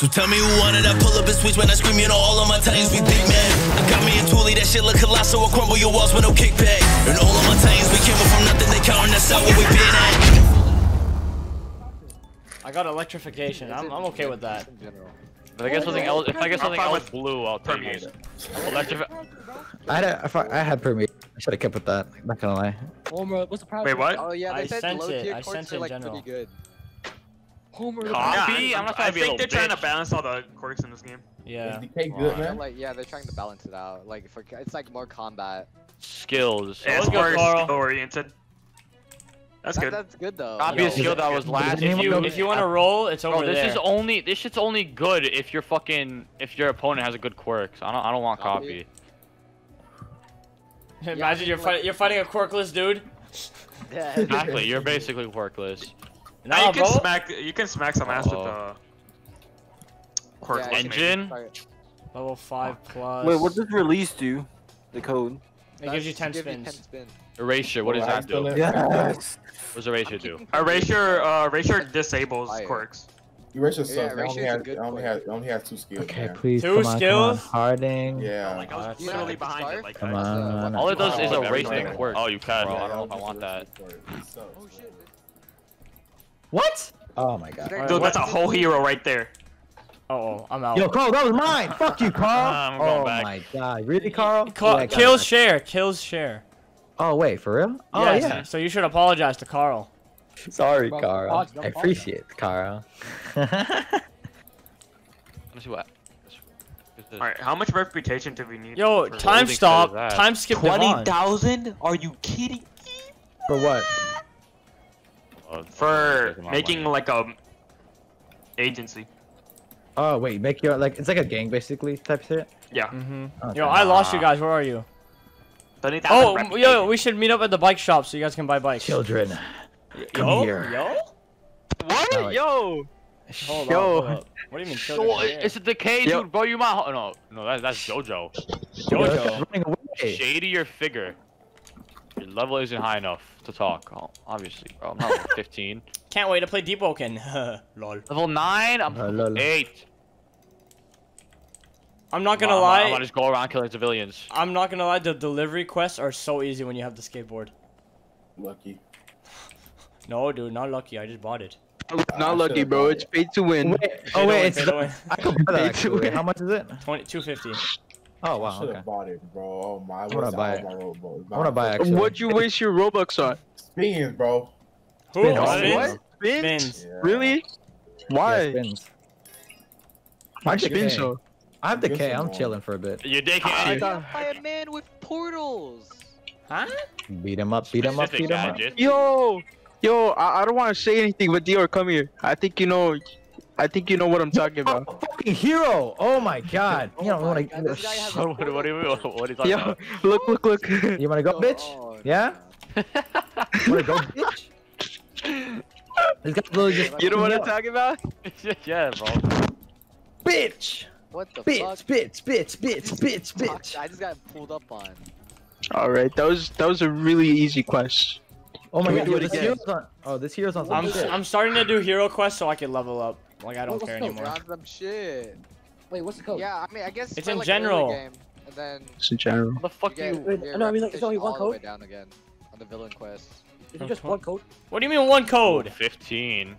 So tell me who wanted I pull up and switch when I scream, you know all of my titans we big man. I got me in Thule, that shit look colossal, will crumble your walls with no kickback. And all of my titans, we came up from nothing, they counting us out where we been at. I got electrification. I'm, I'm okay with that. But general. If I get something else, if I get something else blue, I'll take it. permeation. Electric. I had a, I, fu- I had permeate. I should have kept with that. Not gonna lie. Homer, what's the problem? Wait, what? Oh yeah, they I said sent low it, tier I courts sent it are in like general. pretty good. Homer, Copy? Yeah, I'm not I trying to be a think they're little trying to balance all the quirks in this game. Yeah. SDK Wow. good, They're man. like yeah, they're trying to balance it out. Like for it's like more combat. Skills. Yeah, it's more skill oriented. That's That- good. That's good though. Copy a Yo. skill that was last. If you if you want to roll, it's oh, over Bro, this there. is only this shit's only good if your fucking if your opponent has a good quirks. I don't I don't want Copy. copy. Imagine you're fighting you're fighting a quirkless dude. Yeah. Exactly, you're basically quirkless. Now Nah, you can bro. smack. You can smack some ass with Oh. the quirks. Yeah. Engine? Level five plus. Wait, what does release do? The code. It gives you ten to give you spins. 10 spins. Erasure, what does that do? in- Yes. What does erasure do? Erasure, uh, Erasure disables Fire. quirks. Eraser Yeah, sucks. It Eraser's only a has, good only has, it only has two skills. Okay, man. please. Two come on, come on. skills? Hardening. Yeah. Like I Oh, was that's literally sick. behind Scarf? it. Like Come on. All it does is Oh, erase everything. the quirk. Oh, you can. Yeah, Bro, I don't know if I want that. erase it. It sucks. Oh shit. What? Oh my god. Dude, what- that's a whole hero right there. Uh oh, I'm out. Yo, Carl, that was mine. Fuck you, Carl. I'm going oh back. my god, really, Carl? Ca- Yeah, I got kills it. share, kills share. Oh wait, for real? Oh Yes, yeah. So you should apologize to Carl. Sorry, Bro, Carl. apologize, don't I appreciate it, Carl. Let's see what. All right, how much reputation do we need? Yo, time stop. Time skip 20,000? Are you kidding? for what? Uh, for making money. like a agency. Oh wait, make your like it's like a gang basically type shit. Yeah. Mm-hmm. Okay. Yo, I lost you guys. Where are you? Oh, yo, we should meet up at the bike shop so you guys can buy bikes. Children, come yo, here. yo. What? Alex. Yo. Hold Yo. on, hold up. What do you mean? So children? it- it's a decay, Yo. dude, bro. You might. ho- No, no, that's that's JoJo. Jojo. it's running away. Shady your figure. Your level isn't high enough to talk. Obviously, bro. I'm not level 15. Can't wait to play Deepwoken. Lol. Level nine. I'm Uh, level lol. eight. I'm not gonna I'm, lie. I'm gonna just go around killing civilians. I'm not gonna lie. The delivery quests are so easy when you have the skateboard. Lucky. No, dude, not lucky. I just bought it. Not lucky, bro. It's paid to win. Wait, oh wait, it's fade the. I can buy that Pay to win. How much is it? 20, 250. Oh wow! I wow, should okay. have bought it, bro. Oh my. I wanna buy it. my road, bro. I wanna buy it. What'd you waste your Robux on? Spins, bro. Who? Spin, what? spins? What? Spins? Spins. Yeah. Really? Yeah, Why? spins. Why Decay. spin so? I have Get decay. some I'm more. chilling for a bit. You're taking I any got- By a man with portals. Huh? Beat him up. Beat him up. Beat him up. Yo, yo, I, I don't want to say anything, but Dior, come here. I think you know. I think you know what I'm talking about. Oh, fucking hero! Oh my god! Oh you don't my wanna. God, this guy has what, what, what do you mean? What, what are you talking Yo, about? look, look, look. You wanna go, bitch? Oh, Yeah? Wanna go, bitch? This guy's literally just You know what I'm talking about? yeah, bro. Bitch! What the Bitch! fuck? Bitch! Bitch! Bitch! Bitch! Fuck, Bitch! I just got pulled up on. All right, that was that was a really easy quest. Oh my Can god! do Yo, it this again? hero's on. Oh, this hero's on some I'm shit. I'm starting to do hero quests so I can level up. Like I don't What's care the- You're anymore. on some shit. Wait, what's the code? Yeah, I mean, I guess It's in like an early general. Game, and then Just in general. What the you fuck get you? Wait, your no, I mean, like, it's only one all the way code? down again on the villain quest. Is it just one code? What do you mean one code? 15.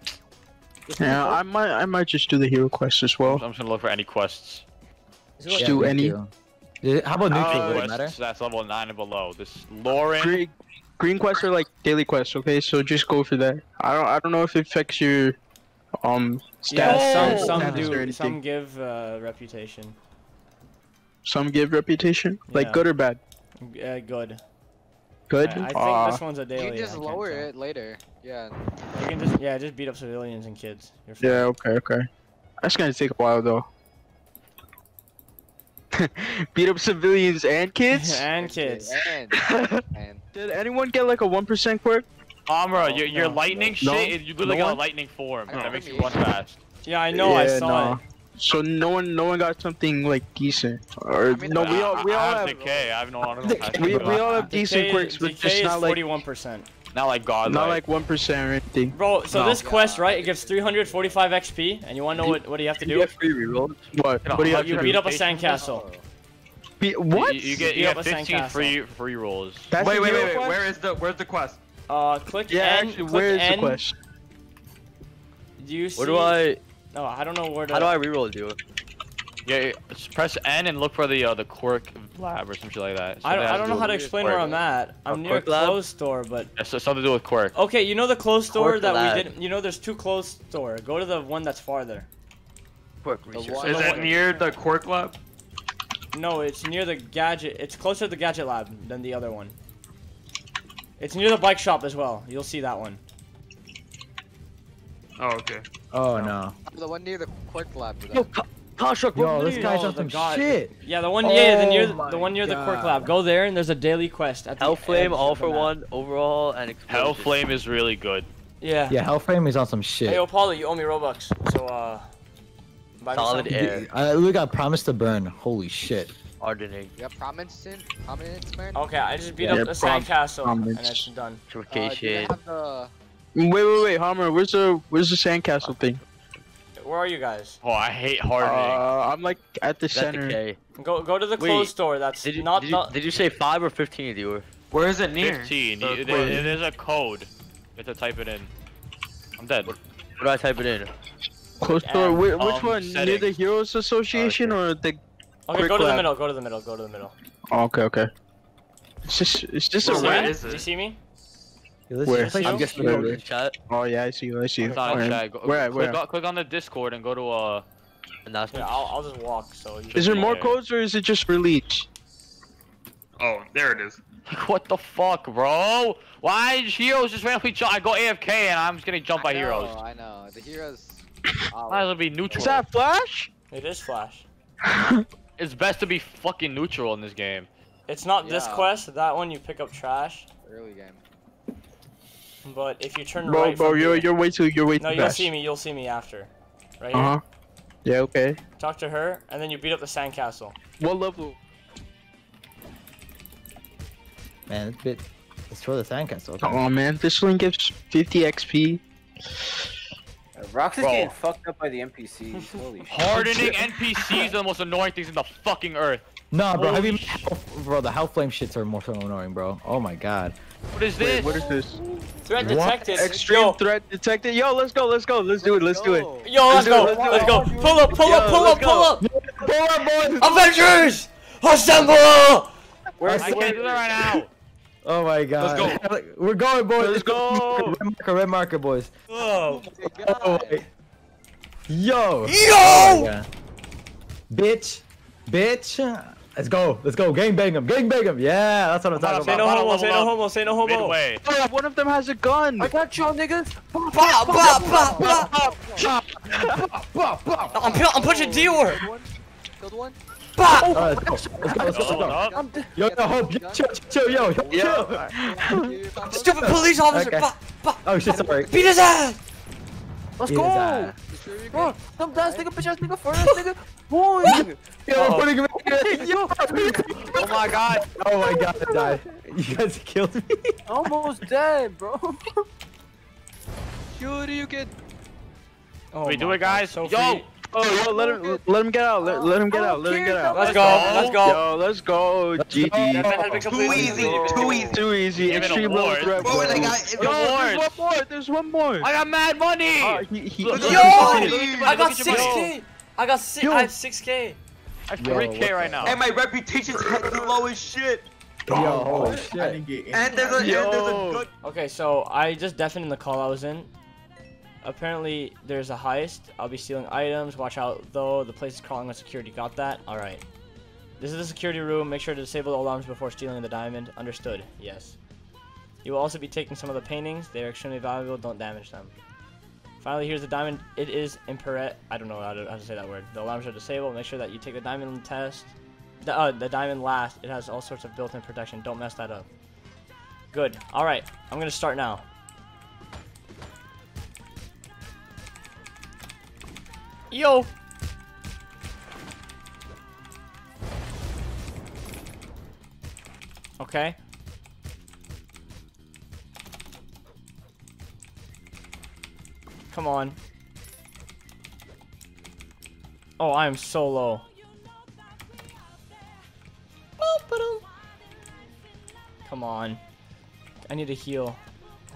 Yeah, code? I might I might just do the hero quest as well. I'm just gonna look for any quests. Is it like- Just do any- too. How about neutral? Uh, Would it matter? that's level 9 and below. This Lauren. Green, green quests are like daily quests, okay? So just go for that. I don't I don't know if it affects your um stats. Yeah, some some do some give uh, reputation. Some give reputation, like good or bad. Uh, good. Good. I, I think Aw. this one's a You daily. can just I lower tell. it later. Yeah. You can just yeah, just beat up civilians and kids. Yeah. Okay. Okay. That's gonna take a while though. Beat up civilians and kids. and kids. And, and Did anyone get like a one percent quirk? Amra, No, oh, your, your no. lightning No? shit, you literally No got one? a lightning form. That makes you me. run fast. Yeah, I know. I saw no. it. So no one, no one got something like decent. Or I mean, no, we all, we I all have have, decay. I have no, I don't know. Decay. how to we, we all have decent Decay, quirks, but decay just is not like. forty-one percent. Not like God. Not like one percent or anything. Bro, so No. this quest, right? It gives 345 XP, and you wanna know what what do you have to do? You do? get free rerolls. What? You What do you have You to beat do? up a sandcastle. Be- what? You, you get Beat you get 15 free free rolls. That's Wait, wait, wait, wait. quest? Where is the where's the quest? Uh, click Yeah, N. actually, click where is N. the question? Do you see? Where do I? No, I don't know where to. How do I reroll, dude? Yeah, yeah, just press N and look for the uh, the quirk lab or some shit like that. I don't, I don't know how to explain where I'm at. I'm A near a Quirk lab? clothes store, but Yeah, so something to do with quirk. okay. You know the clothes store Quirk that lab. we didn't. You know, there's two clothes store. Go to the one that's farther. Quick research. one- Is no, that what- near the Quirk Lab? No, it's near the gadget. It's closer to the gadget lab than the other one. It's near the bike shop as well. You'll see that one. Oh, okay. Oh no. The one near the Quirk Lab. Yo, them. Ka- Construct, Yo, this guy's Oh, on the some god. shit. Yeah, the one. yeah, the near Oh the one near the quirk lab. Go there, and there's a daily quest at the Hellflame, all for one, overall, and explosion. Hellflame is really good. Yeah. Yeah, Hellflame is on some Hey, shit. yo, Paulie, you owe me Robux. So, uh. Solid some. air. I we got promised to burn. Holy shit. Hardening, You have prominence in prominence, man. Okay, I just beat Yeah, up the sandcastle, and prominence. it's done. Uh, do they purification. the Wait, wait, wait, Hammer. Where's the where's the sandcastle thing? Where are you guys? Oh, I hate Uh, hardening. I'm like at the That's the center. K. Go go to the Wait, clothes store. That's Did you, not did, you, not. did you say 5 or 15, viewer? Where is it near? 15. The You- Quirk. there- there's a code. You have to type it in. I'm dead. What do I type it in? Close Yeah, door. Whi- which um, one? Near the Heroes Association or the? Okay, quick go to the middle. Go to the middle. Go to the middle. Oh, okay, okay. It's just it's just a Where- where rat. is Do you see me? Yo, Where? place I'm is guessing so you're in the chat. Oh yeah, I see you. I see you. It's not in Alright. chat. Go, Where? click, Where? On, click on the Discord and go to uh. Yeah, Announcements. I'll, I'll just walk. So you Is there more Yeah. codes or is it just release? Oh, there it is. What the fuck, bro? Why is heroes just randomly jump? I go AFK and I'm just getting jumped by I know, heroes. I know. The heroes. Might as well be neutral. Is that Flash? It is Flash. It's best to be fucking neutral in this game. It's not this quest. That one you pick up trash. early game. But if you turn Bro, right bro, you're here- you're way too you're way too No, you'll fast. see me. You'll see me after. Right Uh here. huh. Yeah. Okay. Talk to her, and then you beat up the sandcastle. What level? Man, it's a bit. Let's throw the sandcastle. Okay. Oh man, this one gives 50 XP. Rox is Bro. getting fucked up by the NPCs. Holy shit. Hardening NPCs are the most annoying things in the fucking earth. Nah, bro. Have Holy you, sh- bro? The Hellflame shits are more so annoying, bro. Oh my god. What is Wait, this? what is this? Threat What? detected. Extreme Yo, threat detected. Yo, let's go, let's go, let's do it, let's do it. yo, let's do go. it, let's do Let's go. Pull up, pull up, pull up, let's pull up. Pull up, boys. Avengers, assemble! Where's I can't do that right now. Oh my god. Let's go. We're going, boys. Let's go. Red marker, red marker, boys. Whoa. Oh, wait. Yo. Yo! Oh, yeah. Bitch. Bitch. Let's go. Let's go. Gang bang him. Gang bang him. Yeah, that's what I'm I'm talking Say about. no homo, say no homo, say no homo. Midway. Oh, yeah, one of them has a gun. I got y'all niggas. Bah, bah, bah, bah. I'm, pu- I'm pushing Dior. Killed one. Killed one. Bah. Alright, let's go. Let's go. Let's go. Let's Hold go. up. I'm d- Yo, yo, hope. Yo, chill, chill, yo, yo, chill. Yo. Stupid police officer. Okay. Bah, bah. Oh shit, sorry. Beat his ass. Let's Beat his go. ass. Bro, some dumb nigga, bitch ass nigga, fur ass nigga. Boy. Yo, we're putting him in. Yo. Oh my god. Oh my god, I died. You guys killed me. Almost dead, bro. Oh we do my it, guys. God, Yo. Sophie. Oh, yo, let him let him get out. Let, let him get out. Let him get out. Let's go. Let's go. Yo, let's go. Let's GG. go. That has. Too easy. Too easy. Give it Extreme awards. level threat. Bro, and I got- Yo, there's one more. There's one more. I got mad money. Uh, he, he, Look, Yo! I got look at 6k. I got six. Yo. I have 6k. I have 3k right now. And my reputation's heavy low as shit. Yo, holy I shit. didn't get any. And there's a, and there's a good. Okay, so I just deafened in the call I was in. Apparently, there's a heist. I'll be stealing items. Watch out, though. The place is crawling with security. Got that? Alright. This is the security room. Make sure to disable the alarms before stealing the diamond. Understood. Yes. You will also be taking some of the paintings. They are extremely valuable. Don't damage them. Finally, here's the diamond. It is imperet. I don't know how to, how to say that word. The alarms are disabled. Make sure that you take the diamond test. The, uh, the diamond last. It has all sorts of built-in protection. Don't mess that up. Good. Alright. I'm gonna start now. Yo! Okay. Come on. Oh, I am so low. Come on. I need to heal.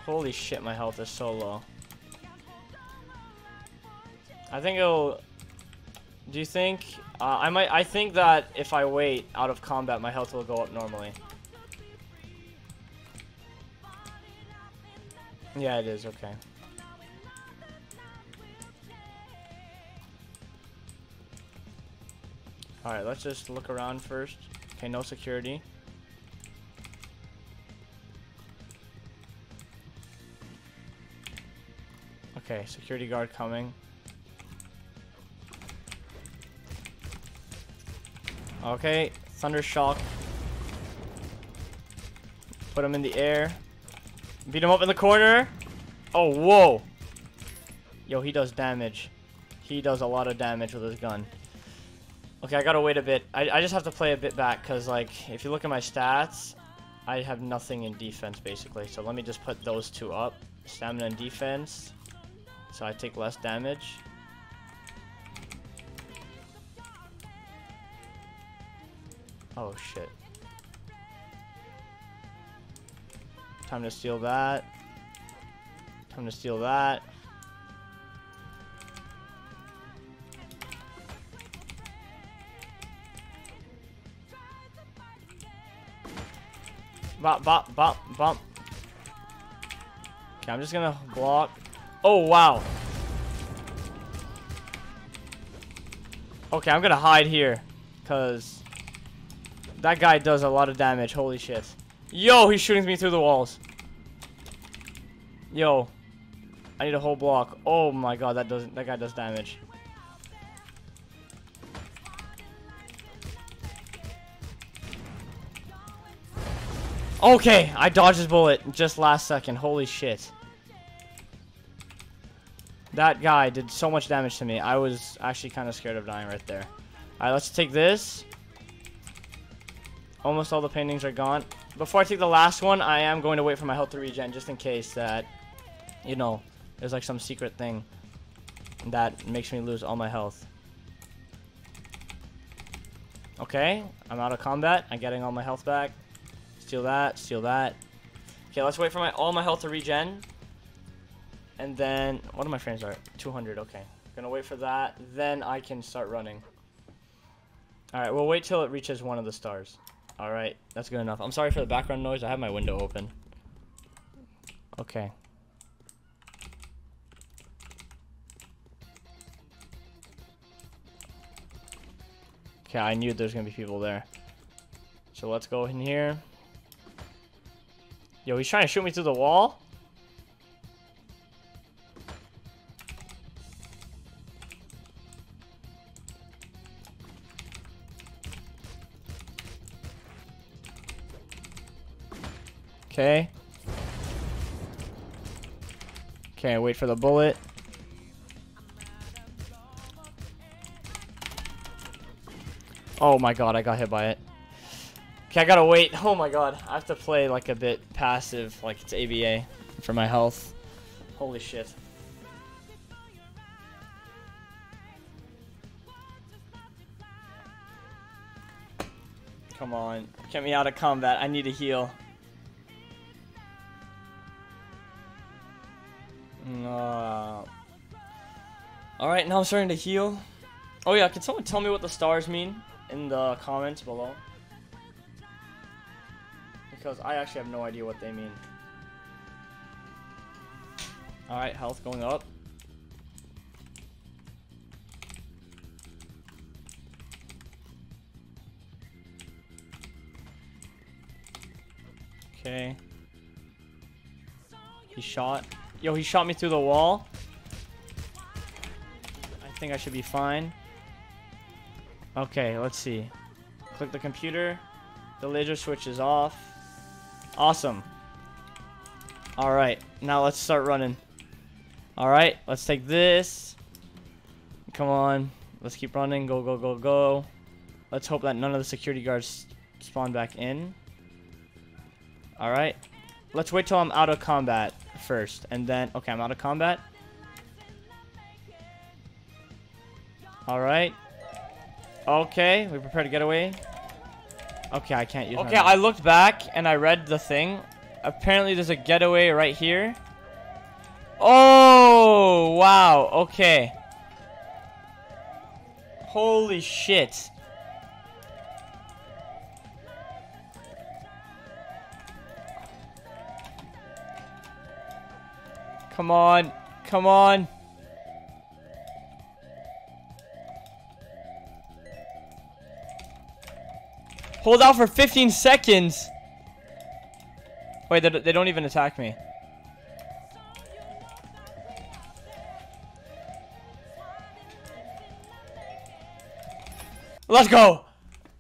Holy shit, my health is so low. I think it'll... Do you think... Uh, I might... I think that if I wait out of combat, my health will go up normally. Yeah, it is. Okay. Alright, let's just look around first. Okay, no security. Okay, security guard coming. Okay, thunder shock. Put him in the air. Beat him up in the corner. Oh, whoa. Yo, he does damage. He does a lot of damage with his gun. Okay, I gotta wait a bit. I, I just have to play a bit back, because, like, if you look at my stats, I have nothing in defense, basically. So let me just put those two up. Stamina and defense. So I take less damage. Oh, shit. Time to steal that. Time to steal that. Bop, bop, bop, bop. Okay, I'm just gonna block. Oh, wow. Okay, I'm gonna hide here. Because that guy does a lot of damage. Holy shit. Yo, he's shooting me through the walls. Yo. I need a whole block. Oh my god, that doesn't that guy does damage. Okay, I dodged his bullet just last second. Holy shit. That guy did so much damage to me. I was actually kind of scared of dying right there. Alright, let's take this. Almost all the paintings are gone. Before I take the last one, I am going to wait for my health to regen just in case that, you know, there's like some secret thing that makes me lose all my health. Okay, I'm out of combat. I'm getting all my health back. Steal that, steal that. Okay, let's wait for my all my health to regen. And then, what are my frames are? 200, okay. Gonna wait for that, then I can start running. Alright, we'll wait till it reaches one of the stars. Alright, that's good enough. I'm sorry for the background noise, I have my window open. Okay. Okay, I knew there's gonna be people there. So let's go in here. Yo, he's trying to shoot me through the wall? Okay. Okay, wait for the bullet. Oh my god, I got hit by it. Okay, I gotta wait. Oh my god, I have to play like a bit passive, like it's ABA for my health. Holy shit. Come on, get me out of combat. I need to heal. Uh, no. Alright, now I'm starting to heal. Oh yeah, can someone tell me what the stars mean in the comments below? Because I actually have no idea what they mean. Alright, health going up. Okay. He shot. Yo, he shot me through the wall. I think I should be fine. Okay, let's see. Click the computer. The laser switch is off. Awesome. Alright, now let's start running. Alright, let's take this. Come on. Let's keep running. Go, go, go, go. Let's hope that none of the security guards spawn back in. Alright. Let's wait till I'm out of combat first, and then... Okay, I'm out of combat. Alright. Okay, we prepare to get away. Okay, I can't use Okay, I looked back and I read the thing. Apparently there's a getaway right here. Oh, wow. Okay. Holy shit. Come on. Come on. Hold out for 15 seconds. Wait, they, they don't even attack me. Let's go.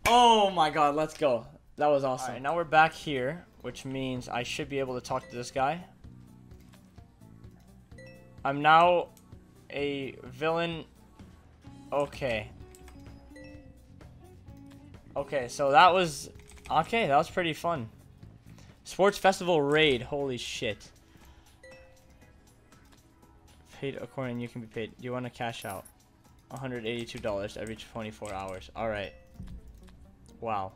Oh my god, let's go. That was awesome. Alright, now we're back here, which means I should be able to talk to this guy. I'm now a villain. Okay. Okay, so that was okay. That was pretty fun. Sports festival raid. Holy shit. Paid according, you can be paid. Do you want to cash out? $182 every 24 hours. All right. Wow.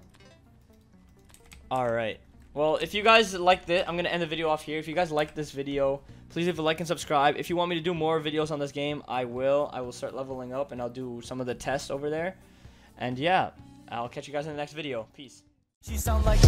All right. Well, if you guys like this, I'm going to end the video off here. If you guys like this video, please leave a like and subscribe. If you want me to do more videos on this game, I will. I will start leveling up and I'll do some of the tests over there. And yeah, I'll catch you guys in the next video. Peace. She sound like